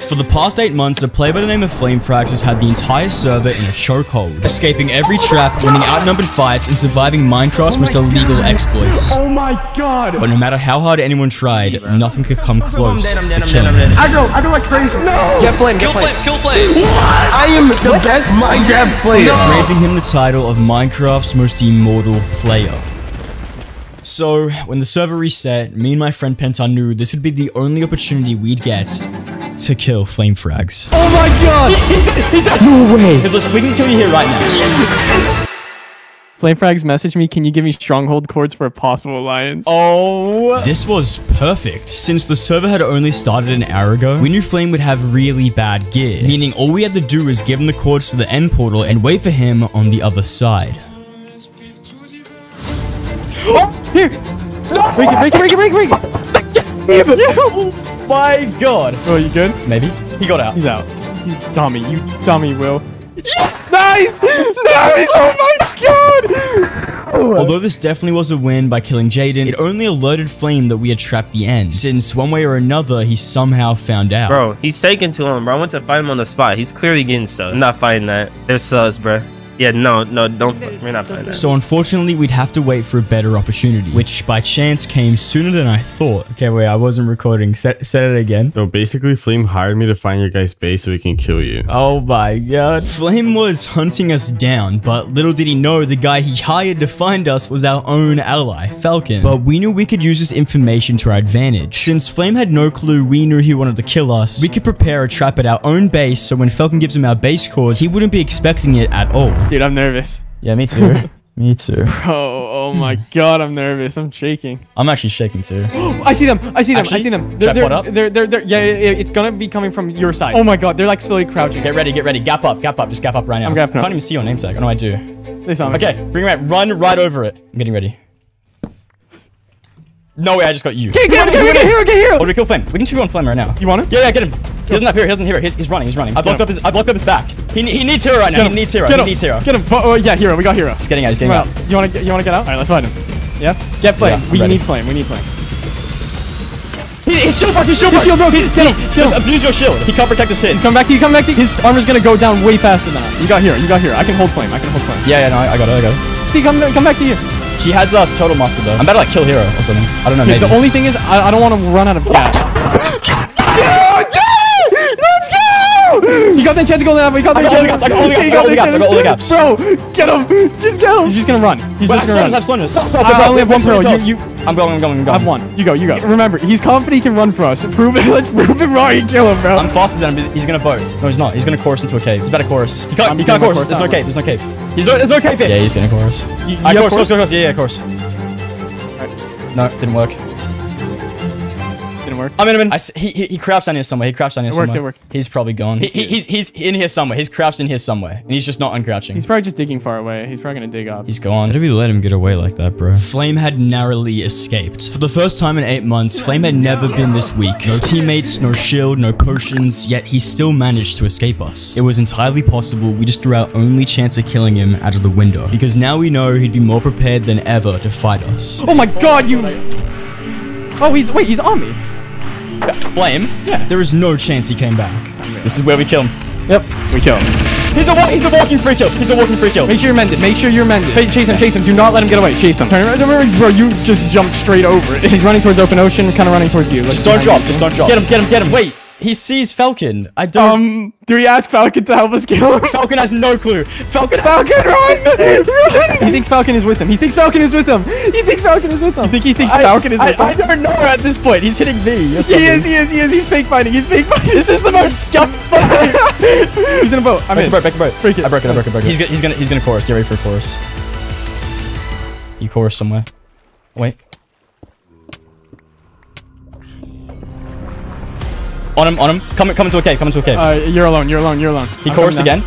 For the past 8 months, a player by the name of Flamefrags has had the entire server in a chokehold, escaping every trap, winning outnumbered fights, and surviving Minecraft's most illegal exploits. Oh my god! But no matter how hard anyone tried, nothing could come close I'm to dead, I'm killing dead, I'm him. I go, I go like crazy. No! Get flame, get Kill flame. flame, kill flame. What? I am the best Minecraft player. granting him the title of Minecraft's most immortal player. So, when the server reset, me and my friend Penta knew this would be the only opportunity we'd get to kill flame frags. Oh my god! He's dead! He's dead! No way! Because listen, we can kill you here right now. Flame frags, messaged me, can you give me stronghold cords for a possible alliance? Oh. This was perfect. Since the server had only started an hour ago, we knew Flame would have really bad gear, meaning all we had to do was give him the cords to the end portal and wait for him on the other side. Oh! Here! Break it, break it, break it, break it, break it! Oh my god. Bro, you good? Maybe. He got out. He's out. You dummy, you dummy, Will. Nice! Nice! Oh my god! Although this definitely was a win by killing Jaden, it only alerted Flame that we had trapped the end, since one way or another he somehow found out. Bro, he's taking too long, bro. I went to find him on the spot. He's clearly getting stuck. I'm not fighting that. They're sus, bro. Yeah, no, no, don't. We're not fighting that. So unfortunately, we'd have to wait for a better opportunity, which by chance came sooner than I thought. Okay, wait, I wasn't recording. Set, set it again. So basically, Flame hired me to find your guys' base so he can kill you. Oh my god. Flame was hunting us down, but little did he know the guy he hired to find us was our own ally, Falcon. But we knew we could use this information to our advantage. Since Flame had no clue we knew he wanted to kill us, we could prepare a trap at our own base so when Falcon gives him our base codes, he wouldn't be expecting it at all. Dude, I'm nervous. Yeah, me too. me too. Oh, oh my god, I'm nervous. I'm shaking. I'm actually shaking too. I see them. I see them. Actually, I see them. They're, they're, up? they're, they're, they're, yeah, it's gonna be coming from your side. Oh my god, they're like slowly crouching. Get ready, get ready. Gap up, gap up. Just gap up right now. I'm gapping I can't even see your name tag. I know I do. They saw me. Okay, bring it right. Run right over it. I'm getting ready. No way, I just got you. Get, get, get, get, get hero, get hero. Oh, do we kill Flame? We can 2 on Flame right now. You want him? Yeah, yeah, get him. He doesn't have hero, he doesn't have hero. He's, he's running, he's running. I blocked up his I blocked up his back. He, he needs hero right now. He needs hero. Get he him. needs hero. Get him. Oh, oh, yeah, hero. We got hero. He's getting out, he's getting out. out. You wanna get? You wanna get out? All right, let's fight him. Yeah. Get flame. Yeah, we ready. need flame. We need flame. He, he's shield broke, he's shield His shield broke. He's, Get him. Get just him. abuse your shield. He can't protect his hits. Come back to you. Come back to you. His armor's gonna go down way faster than us. You got hero. You got hero. I can hold flame. I can hold flame. Yeah, yeah, no, I, I got it, I got it. See, come, come back to you. She has us total master though. I'm about to like kill hero or something. I don't know, Okay, maybe. the only thing is, I, I don't want to run out of gas. Let's go! You got the enchanted golden apple. You got the I got all the enchanted I got all the gaps, I got all the gaps, I got all the gaps. Bro, get him! Just get him! He's just gonna run. He's just gonna run. I have I only have one pro. You, you, I'm going, I'm going, I'm going. I have one. You go, you go. Remember, he's confident he can run for us. Prove it. Let's prove it wrong and kill him, bro. I'm faster than him. He's gonna boat. No, he's not. He's gonna chorus into a cave. He's about to chorus. He can't. I'm he can't doing chorus. chorus There's no cave. There's no cave. He's no. There's no cave here. Yeah, he's gonna chorus. You- I you have chorus, chorus, chorus? chorus. Yeah, yeah, chorus. No, didn't work. Didn't work. I'm in. I'm in. I s he, he he crouched down here somewhere. He crouched down here It worked, somewhere. it worked. He's probably gone. He, he, he's he's in here somewhere. He's crouched in here somewhere, and he's just not uncrouching. He's probably just digging far away. He's probably gonna dig up. He's gone. How did we let him get away like that, bro? Flame had narrowly escaped. For the first time in eight months, Flame had never been this weak. No teammates, no shield, no potions, yet he still managed to escape us. It was entirely possible we just threw our only chance of killing him out of the window. Because now we know he'd be more prepared than ever to fight us. Oh my god, you. Oh, he's wait. He's on me. Flame? Yeah. There is no chance he came back. This is where we kill him. Yep. We kill him. He's a he's a walking free kill. He's a walking free kill. Make sure you're mended. Make sure you're mended. Chase him. Chase him. Do not let him get away. Chase him. Turn around. Bro, you just jumped straight over it. He's running towards open ocean. Kind of running towards you. Let's Just don't drop. you. Just don't drop. Get him. Get him. Get him. Wait. He sees Falcon. I don't. Um, do we ask Falcon to help us kill him? Falcon has no clue. Falcon. Falcon, run! run! He thinks Falcon is with him. He thinks Falcon is with him. He thinks Falcon is with him. You think he thinks Falcon is I, with I him? don't know at this point. He's hitting me. Or He is, he is, he is. He's fake fighting. He's fake fighting. This is the most scuffed fight. He's in a boat. I'm Back in. the boat. Back the boat. Break it. I broke it. I broke it. I broke it. He's gonna. He's gonna. He's gonna chorus. Get ready for a chorus. You chorus somewhere. Wait. On him. On him. Come. Come into a cave. Come into a cave. Uh, you're alone. You're alone. You're alone. He I'm chorused again.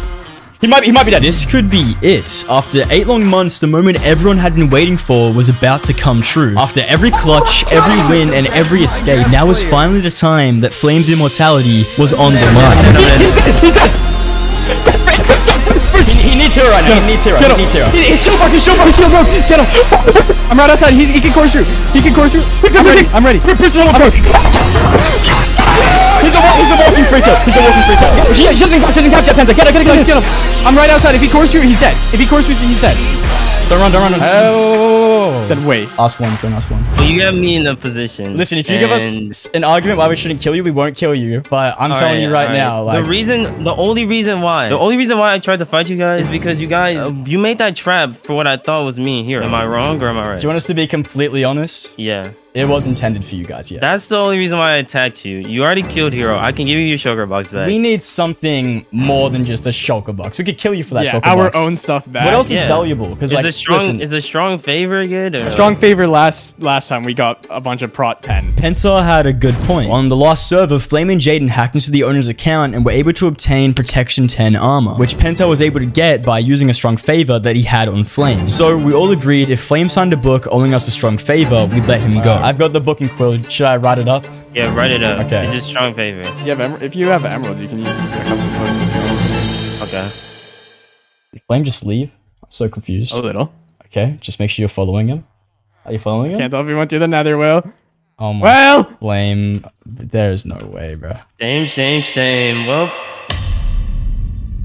He might, he might be dead. This could be it. After eight long months, the moment everyone had been waiting for was about to come true. After every clutch, every win, and every escape, now was finally the time that Flame's immortality was on the line. He's dead. He's dead. He, he needs hero right now. He needs hero. Get He him. needs hero. He- His shield broke. His shield broke. His shield broke. Get him. I'm right outside. He, he can chorus through. He can chorus through. I'm ready. I'm ready. Personal approach. He's a, wa- he's a walking free kill. He's a walking free kill. He, he doesn't catch, doesn't catch that Penta. Get him, get him, get him, get him. I'm right outside. If he chorus you, he's dead. If he chorus you, he's dead. Don't run. Don't run. Don't run. Oh. Then wait. Ask one. Don't ask one. Well, you got me in a position. Listen, if you give us an argument why we shouldn't kill you, we won't kill you. But I'm telling Alright, you right alright. now, like the reason, the only reason why, the only reason why I tried to fight you guys is because you guys, uh, you made that trap for what I thought was me here. Am I wrong or am I right? Do you want us to be completely honest? yeah. It was intended for you guys, yeah. That's the only reason why I attacked you. You already killed Hero. I can give you your shulker box back. we need something more than just a shulker box. We could kill you for that Yeah, shulker our box. own stuff back. What else is valuable? Because is like, a strong listen, is a strong favor good? Or? Strong favor last last time we got a bunch of prot 10. Penta had a good point. On the last server, Flame and Jaden hacked into the owner's account and were able to obtain Protection 10 armor, which Penta was able to get by using a strong favor that he had on Flame. So we all agreed if Flame signed a book owing us a strong favor, we'd let him go. I've got the book in Quill. Should I write it up? Yeah, write it up. Okay. It's just strong favor. You have if you have emeralds, you can use a couple of those. Okay. Did Flame just leave? I'm so confused. A little. Okay, just make sure you're following him. Are you following him? Can't tell if he went through the nether will. Oh my Well, Flame. There's no way, bro. Same, same, same. Well,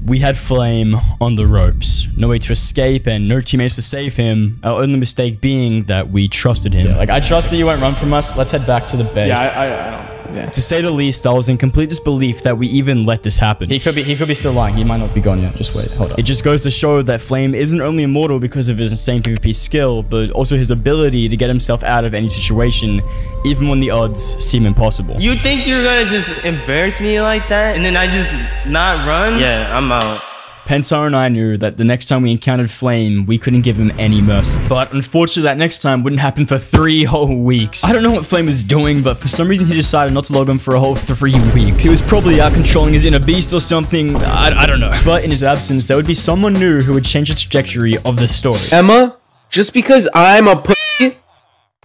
We had Flame on the ropes. No way to escape and no teammates to save him. Our only mistake being that we trusted him. like, I trust that you won't run from us. Let's head back to the base. yeah, I, I, I don't. Yeah. To say the least, I was in complete disbelief that we even let this happen. He could be he could be still lying. He might not be gone yet. Just wait. Hold on. It just goes to show that Flame isn't only immortal because of his insane PvP skill, but also his ability to get himself out of any situation, even when the odds seem impossible. you think you're gonna just embarrass me like that, and then I just not run? Yeah, I'm out. Pentar and I knew that the next time we encountered Flame, we couldn't give him any mercy. But unfortunately, that next time wouldn't happen for three whole weeks. I don't know what Flame was doing, but for some reason he decided not to log on for a whole three weeks. He was probably out controlling his inner beast or something. I, I don't know. But in his absence, there would be someone new who would change the trajectory of this story. Emma, just because I'm a.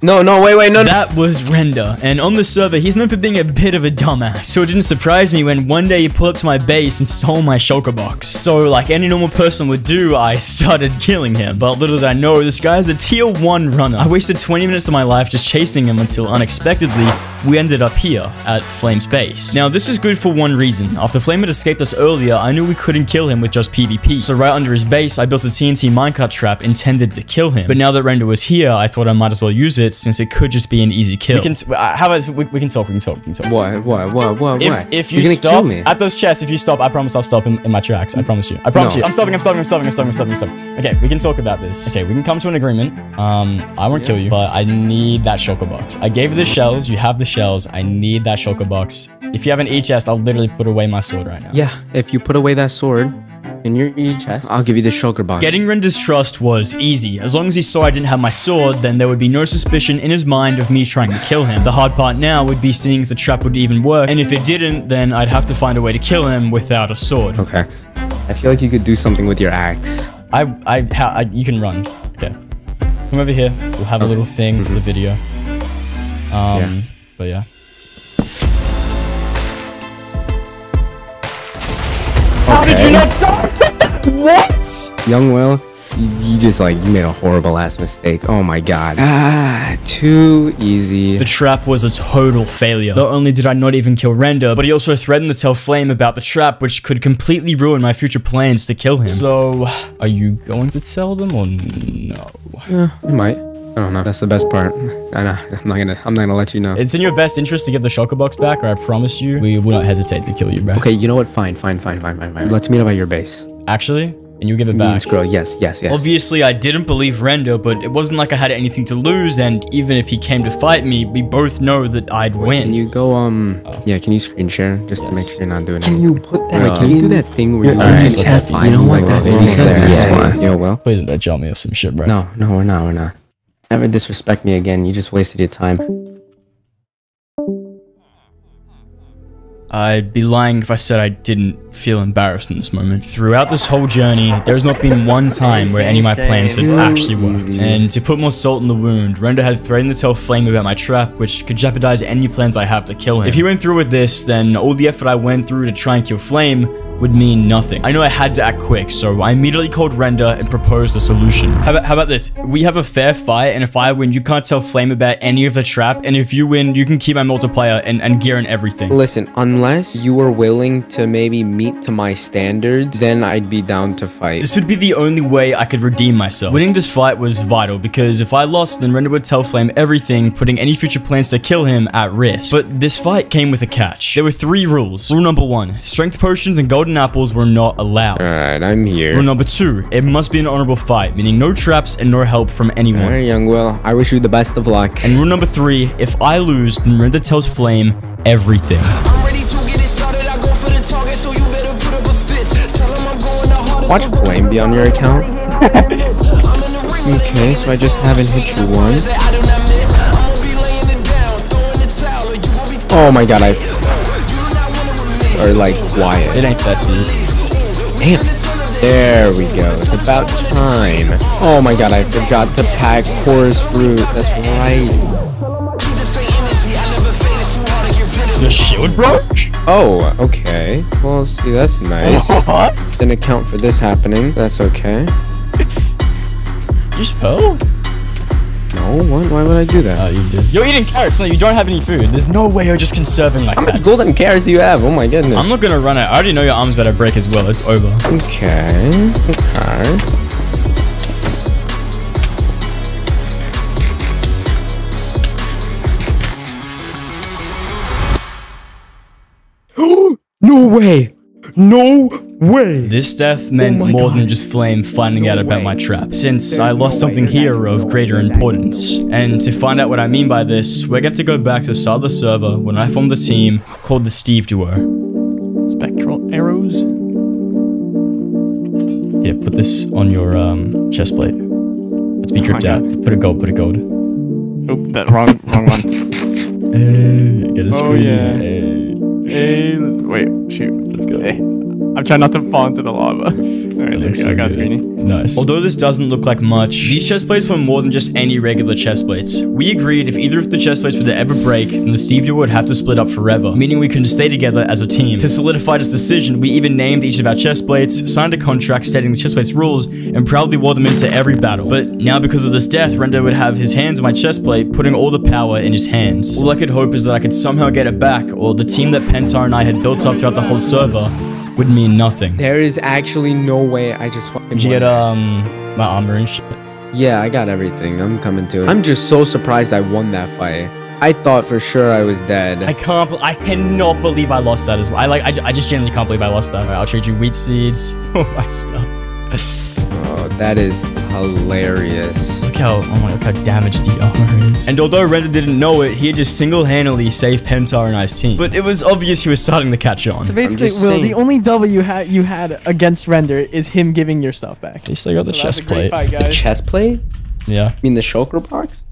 No, no, wait, wait, no, no. That was Render, and on the server, he's known for being a bit of a dumbass. So it didn't surprise me when one day he pulled up to my base and stole my shulker box. So, like any normal person would do, I started killing him. But little did I know, this guy is a tier 1 runner. I wasted 20 minutes of my life just chasing him until unexpectedly, we ended up here at Flame's base. Now, this is good for one reason. After Flame had escaped us earlier, I knew we couldn't kill him with just PvP. So right under his base, I built a TNT minecart trap intended to kill him. But now that Render was here, I thought I might as well use it since it could just be an easy kill. We can, uh, how about, we, we can talk, we can talk, we can talk. What, what, what, what, If, what? if you You're stop kill me. at those chests, if you stop, I promise I'll stop in, in my tracks. I promise you. I promise No. you. I'm stopping. I'm stopping. I'm stopping. I'm stopping. I'm stopping. I'm stopping. Okay, we can talk about this. Okay, we can come to an agreement. Um, I won't kill you, but I need that shulker box. I gave you the shells. You have the shells. I need that shulker box. If you have an E chest, I'll literally put away my sword right now. Yeah, if you put away that sword in your E chest, I'll give you the shulker box. Getting Render's trust was easy. As long as he saw I didn't have my sword, then there would be no suspicion in his mind of me trying to kill him. The hard part now would be seeing if the trap would even work, and if it didn't, then I'd have to find a way to kill him without a sword. Okay. I feel like you could do something with your axe. I, I, I, you can run. Okay. Come over here. We'll have a little thing for the video. Um, Yeah. But yeah. How did you not What? Young Will, you, you just like, you made a horrible ass mistake. Oh my god. Ah, too easy. The trap was a total failure. Not only did I not even kill Render, but he also threatened to tell Flame about the trap, which could completely ruin my future plans to kill him. So, are you going to tell them or no? Uh, you might. I don't know. That's the best part. I know. I'm not gonna. I'm not gonna let you know. It's in your best interest to get the shulker box back, or I promise you, we will not hesitate to kill you, bro. Okay, you know what? Fine, fine, fine, fine, fine, fine. Let's meet up at your base. Actually, and you give it Me and back. Squirrel. Yes, yes, yes. Obviously, I didn't believe Render, but it wasn't like I had anything to lose, and even if he came to fight me, we both know that I'd win. Can you go? Um. Yeah. Can you screen share just to make sure you're not doing Can you put that Wait, can you do that thing where you Alright, just let cast? You know what? Like, That's well, what you yeah, said. yeah, Yeah. Yo, Will. Please don't jump me with some shit, bro. No, no, we're not. We're not. Never disrespect me again. You just wasted your time. I'd be lying if I said I didn't feel embarrassed in this moment. Throughout this whole journey, there's not been one time where any of my plans had actually worked. And to put more salt in the wound, Render had threatened to tell Flame about my trap, which could jeopardize any plans I have to kill him. If he went through with this, then all the effort I went through to try and kill Flame would mean nothing. I know I had to act quick, so I immediately called Render and proposed a solution. How about, how about this? We have a fair fight, and if I win, you can't tell Flame about any of the trap, and if you win, you can keep my multiplier and, and gear and everything. Listen, unless you were willing to maybe meet to my standards, then I'd be down to fight. This would be the only way I could redeem myself. Winning this fight was vital because if I lost, then Render would tell Flame everything, putting any future plans to kill him at risk. But this fight came with a catch. There were three rules. Rule number one, strength potions and golden apples were not allowed. Alright, I'm here. Rule number two, it must be an honorable fight, meaning no traps and no help from anyone. Alright, young Will. I wish you the best of luck. And rule number three, if I lose, then Render tells Flame everything. Oh Watch Flame be on your account. I'm in the ring with Okay, so I just haven't hit you once. I do not miss. I'm gonna be laying it down, throwing the towel, or you gon' be Oh my god, I... you do not wanna. Or like It ain't that deep. Damn. There we go. It's about time. Oh my god, I forgot to pack chorus fruit. That's right. Keep the same energy. I never faded too hard to get rid of Your shield broke? Oh, okay. Well, see, that's nice. What? Didn't account for this happening. That's okay. You spell? No, what? Why would I do that? Oh, you did. You're eating carrots, no, you don't have any food. There's no way you're just conserving like How many golden carrots do you have? Oh my goodness. I'm not gonna run it. I already know your arm's about to break as well. It's over. Okay. Okay. no way! No way! This death meant more than just Flame finding out about my trap, since I lost something here of greater importance. And to find out what I mean by this, we're going to go back to the start of the server when I formed a team called the Steve Duo. Spectral arrows. Yeah, put this on your um, chest plate. Let's be dripped my out. Put a gold, put a gold. Oop, that wrong, wrong one. Hey, get a Oh, screen. yeah. Hey. Hey, wait, shoot. Let's go. Hey, I'm trying not to fall into the lava. All right, there you Looks go. so I got good. Nice. Although this doesn't look like much, these chest plates were more than just any regular chest plates. We agreed if either of the chest plates were to ever break, then the Steve Duo would have to split up forever, meaning we couldn't stay together as a team. To solidify this decision, we even named each of our chest plates, signed a contract stating the chest plates rules, and proudly wore them into every battle. But now because of this death, Render would have his hands on my chest plate, putting all the power in his hands. All I could hope is that I could somehow get it back, or the team that Pentar and I had built up throughout the whole server would mean nothing. There is actually no way I just fucking. Did you get um my armor and shit? Yeah, I got everything. I'm coming to it. I'm just so surprised I won that fight. I thought for sure I was dead. I can't. I cannot believe I lost that as well. I like. I, I just genuinely can't believe I lost that. I'll trade you wheat seeds for my stuff. That is hilarious. Look how. Oh my. Look how damaged the armor is. And although Render didn't know it, he had just single-handedly saved Pentar and I's team. But it was obvious he was starting to catch on. So basically, Will, saying. the only W you had you had against Render is him giving your stuff back. At least I got the So that's chest a great plate. fight, guys. Chest plate? Yeah. I mean the shulker box?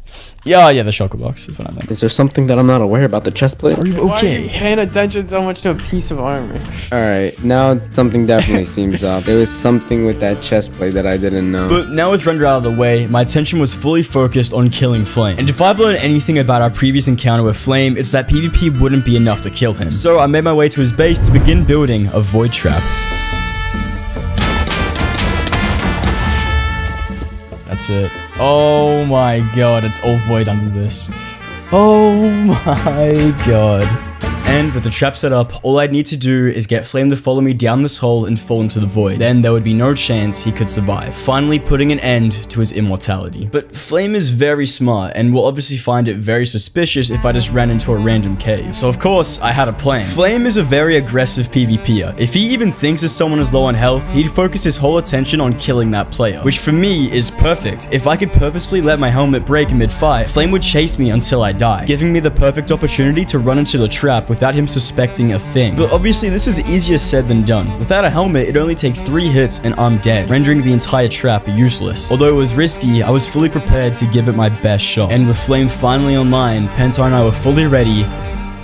Yeah. Yeah. The shulker box is what I meant. Is there something that I'm not aware about the chest plate? Are you Why are you okay? paying attention so much to a piece of armor? All right, now something definitely seems off. There was something with that chest plate that I didn't know. But now with Render out of the way, my attention was fully focused on killing Flame. And if I've learned anything about our previous encounter with Flame, it's that PvP wouldn't be enough to kill him. So I made my way to his base to begin building a Void Trap. That's it. Oh my god, it's all Void under this. Oh my god. And with the trap set up, all I'd need to do is get Flame to follow me down this hole and fall into the void. Then there would be no chance he could survive, finally putting an end to his immortality. But Flame is very smart and will obviously find it very suspicious if I just ran into a random cave. So of course, I had a plan. Flame is a very aggressive PvPer. If he even thinks that someone is low on health, he'd focus his whole attention on killing that player, which for me is perfect. If I could purposefully let my helmet break mid-fight, Flame would chase me until I die, giving me the perfect opportunity to run into the trap without him suspecting a thing. But obviously this is easier said than done. Without a helmet, it only takes 3 hits and I'm dead, rendering the entire trap useless. Although it was risky, I was fully prepared to give it my best shot. And with Flame finally online, Pentar and I were fully ready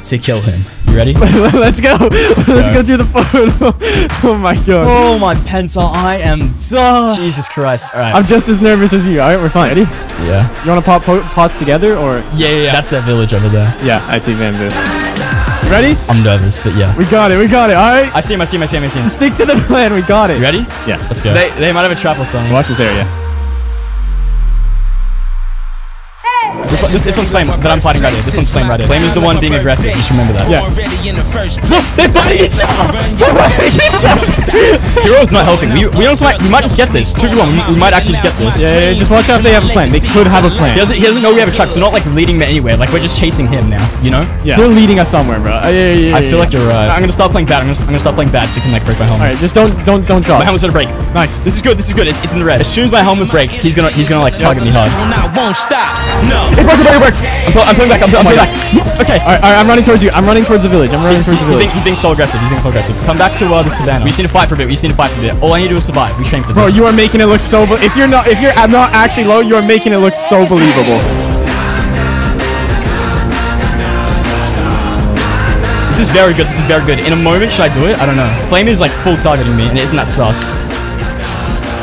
to kill him. You ready? Let's go. Let's, go. go through the photo. oh my god. oh my pencil, I am. Done. Jesus Christ. All right. I'm just as nervous as you. All right, we're fine. Ready? yeah. You want to pop po- pots together or? Yeah, yeah, yeah. That's that village over there. Yeah, I see bamboo. You ready? I'm nervous, but yeah. We got it. We got it. All right. I see him, I see him, I see him, I see him. Stick to the plan. We got it. You ready? Yeah. Let's go. They, they might have a trap or something. Watch this area. This, this, this one's Flame that I'm fighting right here. This one's Flame right here. Flame is the one being aggressive. Just remember that. Yeah. Already in the first place. They're fighting each Hero's not helping. We, we also might, we might just get this. 2 to 1. We, we might actually just get this. Yeah, yeah, yeah, just watch out if they have a plan. They could have a plan. He doesn't, he doesn't know we have a trap, so we're not like leading him anywhere. Like we're just chasing him now, you know? Yeah. They're leading us somewhere, bro. Uh, yeah, yeah, yeah, I feel yeah. like you're right. I'm gonna stop playing bad. I'm gonna, I'm gonna stop playing bad so you can like break my helmet. All right, just don't, don't, don't drop. My helmet's gonna break. Nice. This is good. This is good. It's, it's in the red. As soon as my helmet breaks, he's gonna he's gonna like target me hard. And I won't stop. No. It broke, it broke. I'm, pull, I'm pulling back. I'm, I'm pulling back. Yes. Okay. All right, all right, I'm running towards you. I'm running towards the village. I'm running towards the He's village. being, he's being so aggressive. He's being so aggressive. Come back to uh, the savannah. We just need to fight for a bit. We just need to fight for a bit. All I need to do is survive. We train for this. Bro, you are making it look so. If you're not, if you're I'm not actually low, you are making it look so believable. This is very good. This is very good. In a moment, should I do it? I don't know. Flame is like full targeting me, and it isn't that sus.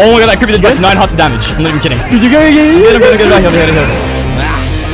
Oh my god, that could be the like nine hearts of damage. I'm not even kidding. Dude, you gotta get Get him, get him, get him back. He'll get him, he'll get him.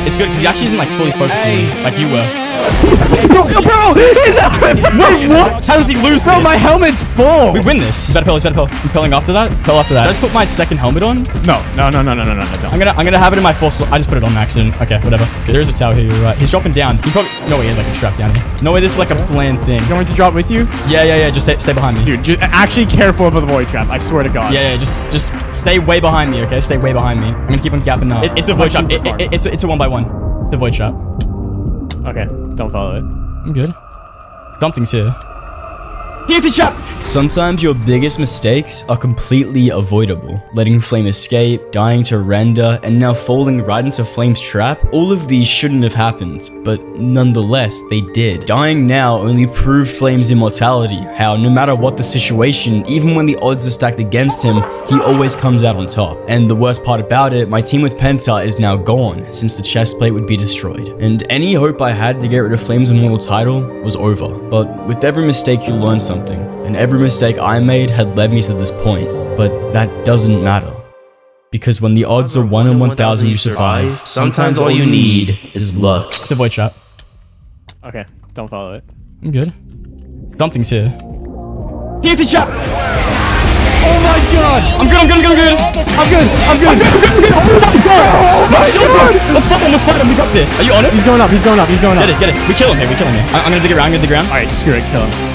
It's good because he actually isn't like fully focusing me, like you were. Bro, bro, he's out. Wait, what? How does he lose Bro, this? my helmet's full. We win this. He's better pill. He's better pill. I'm pilling after that. Pill after that. Did I just put my second helmet on? No, no, no, no, no, no, no, no. I'm gonna I'm gonna have it in my full. sl- I just put it on accident. Okay, whatever. Okay, there is a tower here. You're right. He's dropping down. He probably no way. He has like a trap down here. No way. This is like a planned thing. You want me to drop with you? Yeah, yeah, yeah. Just stay, stay behind me. Dude, just actually careful about the void trap. I swear to God. Yeah, yeah. Just just stay way behind me. Okay, stay way behind me. I'm gonna keep on gapping up. It, it's a I'm void trap. super It, it, it's a, it's a one by one. It's a void trap. Okay, don't follow it. I'm good. Something's here. Trap! Sometimes your biggest mistakes are completely avoidable. Letting Flame escape, dying to render, and now falling right into Flame's trap, all of these shouldn't have happened, but nonetheless, they did. Dying now only proved Flame's immortality, how no matter what the situation, even when the odds are stacked against him, he always comes out on top. And the worst part about it, my team with Penta is now gone, since the chest plate would be destroyed. And any hope I had to get rid of Flame's immortal title was over. But with every mistake you learn something, and every mistake I made had led me to this point. But that doesn't matter. Because when the odds are 1 in 1000 you survive, sometimes all you need is luck. The void trap. Okay, don't follow it. I'm good. Something's here. TNT trap! Oh my God! I'm good, I'm good, I'm good, I'm good! I'm good. I'm good. I'm good. I'm good. Oh my god! My shield broke! Let's fight him, let's fight him, we got this! Are you on it? He's going up. He's going up. He's going up. Get it, get it. We kill him here, we kill him here. I- I'm gonna dig it around, I'm gonna dig around. All right, screw it. Kill him.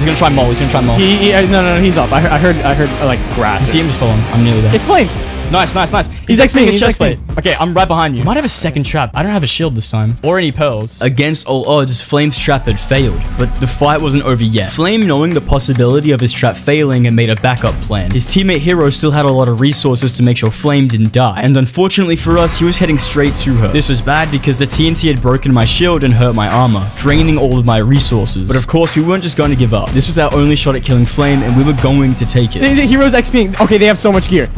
He's gonna try mole, he's gonna try mole. He, he uh, no, no, no, he's up. I heard, I heard, I heard uh, like grass. You see him just fall him. I'm nearly there. It's flame. Nice, nice, nice. He's He's XPing, his he's chest plate. XPing. Okay, I'm right behind you. Might have a second trap. I don't have a shield this time. Or any pearls. Against all odds, Flame's trap had failed, but the fight wasn't over yet. Flame, knowing the possibility of his trap failing, had made a backup plan. His teammate Hero still had a lot of resources to make sure Flame didn't die, and unfortunately for us, he was heading straight to her. This was bad because the TNT had broken my shield and hurt my armor, draining all of my resources. But of course, we weren't just going to give up. This was our only shot at killing Flame, and we were going to take it. The, the heroes XP. Okay, they have so much gear.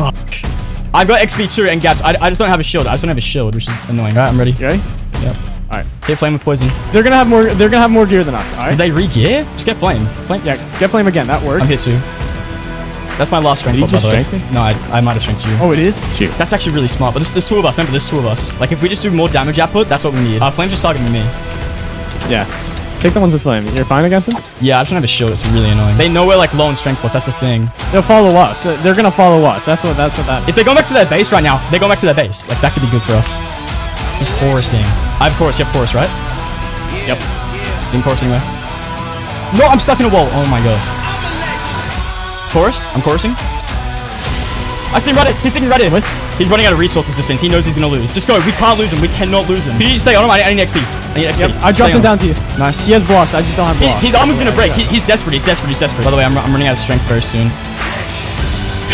I've got XP too and gaps. I, I just don't have a shield. I just don't have a shield, which is annoying. Alright, I'm ready. You ready? Yep. All right. Hit flame with poison. They're gonna have more. They're gonna have more gear than us. All right. Did they re-gear? Just get flame. Flame. Yeah. Get flame again. That worked. I'm hit too. That's my last strength. Did you just the strength me? No, I, I might have strength you. Oh, it is. Shoot. That's actually really smart. But there's, there's two of us. Remember, there's two of us. Like, if we just do more damage output, that's what we need. Uh, Flame's just targeting me. Yeah. Take the ones with flame. You're fine against them. Yeah, I just don't have a shield. It's really annoying. They know we're like low in strength plus. That's the thing. They'll follow us. They're gonna follow us. That's what. That's what that. If they go back to their base right now, they go back to their base. Like, that could be good for us. He's chorusing. I have chorus. You have chorus, right? Yep. Didn't chorus anywhere. No, I'm stuck in a wall. Oh my god. Chorus? I'm chorusing. I see him right in. He's sticking right in. What? He's running out of resources this He knows he's gonna lose. Just go. We can't lose him. We cannot lose him. Can you just stay on him? I I need XP. I need XP. Yep. I dropped him on down to you. Nice. He has blocks. I just don't have He- blocks. his armor's gonna break. He, he's desperate. He's desperate. He's desperate. By the way, I'm, I'm running out of strength very soon.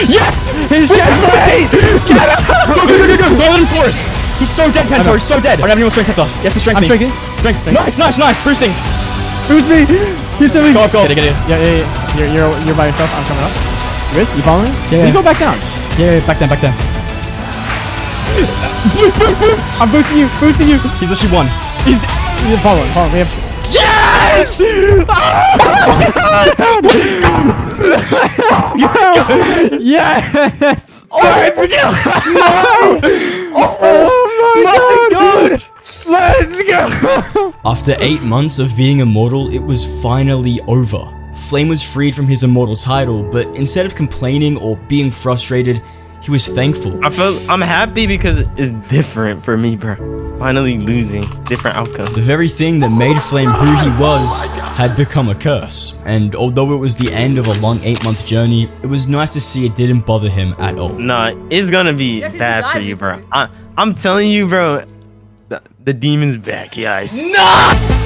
Yes! His chest plate. Go, go, go, go, go! Don't let him chorus! He's so dead, Penta. He's so dead. I don't have any more strength, Penta. You have to strength I'm me. shrinking. Strength. Nice, nice, nice. Boosting. Who's me? He's me. Go, go. Get it, get it. Yeah, yeah, yeah. You're, you're, you're by yourself. I'm coming up. You good? You following? me? Yeah. You go back down. Yeah, yeah, back down, back down. I'm boosting you. Boosting you. He's literally one. He's. He's following. Following. We have. Yes! yes! Oh, Let's go! No! Oh, oh my god! Let's go! After eight months of being immortal, it was finally over. Flame was freed from his immortal title, but instead of complaining or being frustrated, he was thankful. I feel I'm happy because it's different for me, bro. Finally losing, different outcome. The very thing that made Flame who he was had become a curse, and although it was the end of a long 8 month journey, it was nice to see it didn't bother him at all. Nah, it's gonna be he bad for you, bro. I, I'm telling you, bro. The, the demon's back, guys. Nah!